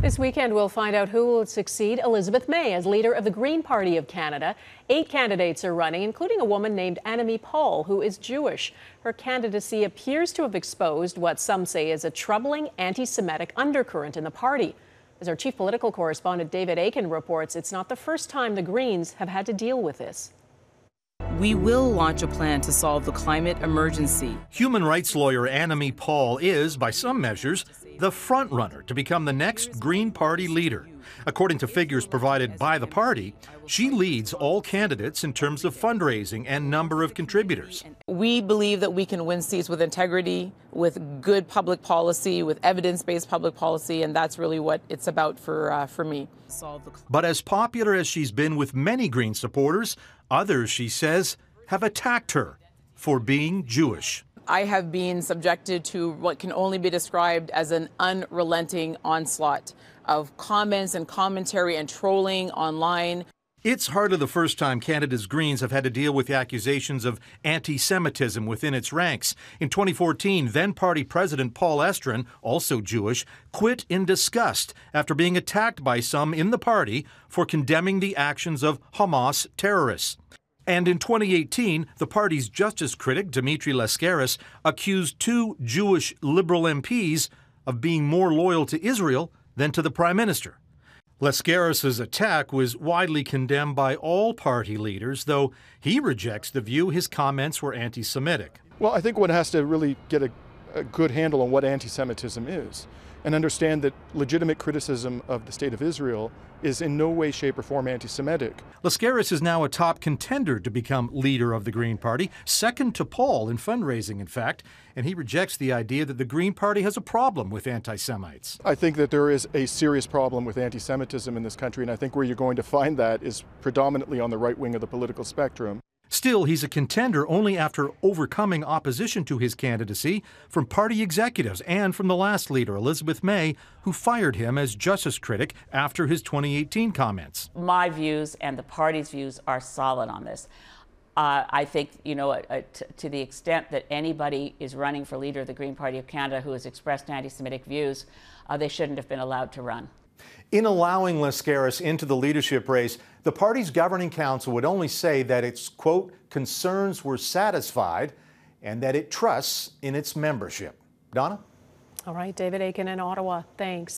This weekend, we'll find out who will succeed Elizabeth May as leader of the Green Party of Canada. Eight candidates are running, including a woman named Annamie Paul, who is Jewish. Her candidacy appears to have exposed what some say is a troubling anti Semitic undercurrent in the party. As our chief political correspondent David Akin reports, it's not the first time the Greens have had to deal with this. We will launch a plan to solve the climate emergency. Human rights lawyer Annamie Paul is, by some measures, the frontrunner to become the next Green Party leader. According to figures provided by the party, she leads all candidates in terms of fundraising and number of contributors. We believe that we can win seats with integrity, with good public policy, with evidence-based public policy, and that's really what it's about for uh, for me. But as popular as she's been with many Green supporters, others, she says, have attacked her for being Jewish. I have been subjected to what can only be described as an unrelenting onslaught of comments and commentary and trolling online. It's hardly the first time Canada's Greens have had to deal with the accusations of anti Semitism within its ranks. In 2014, then party president Paul Estrin, also Jewish, quit in disgust after being attacked by some in the party for condemning the actions of Hamas terrorists. And in 2018, the party's justice critic, Dimitri Lascaris, accused two Jewish liberal MPs of being more loyal to Israel than to the prime minister. Lascaris' attack was widely condemned by all party leaders, though he rejects the view his comments were anti Semitic. Well, I think one has to really get a, a good handle on what anti Semitism is and understand that legitimate criticism of the state of Israel is in no way, shape, or form anti Semitic. Lascaris is now a top contender to become leader of the Green Party, second to Paul in fundraising, in fact, and he rejects the idea that the Green Party has a problem with anti Semites. I think that there is a serious problem with anti Semitism in this country, and I think where you're going to find that is predominantly on the right wing of the political spectrum. Still, he's a contender only after overcoming opposition to his candidacy from party executives and from the last leader, Elizabeth May, who fired him as justice critic after his 2018 comments. My views and the party's views are solid on this. Uh, I think, you know, uh, uh to the extent that anybody is running for leader of the Green Party of Canada who has expressed anti Semitic views, uh, they shouldn't have been allowed to run. In allowing Lascaris into the leadership race, the party's governing council would only say that its, quote, concerns were satisfied and that it trusts in its membership. Donna? All right, David Akin in Ottawa. Thanks.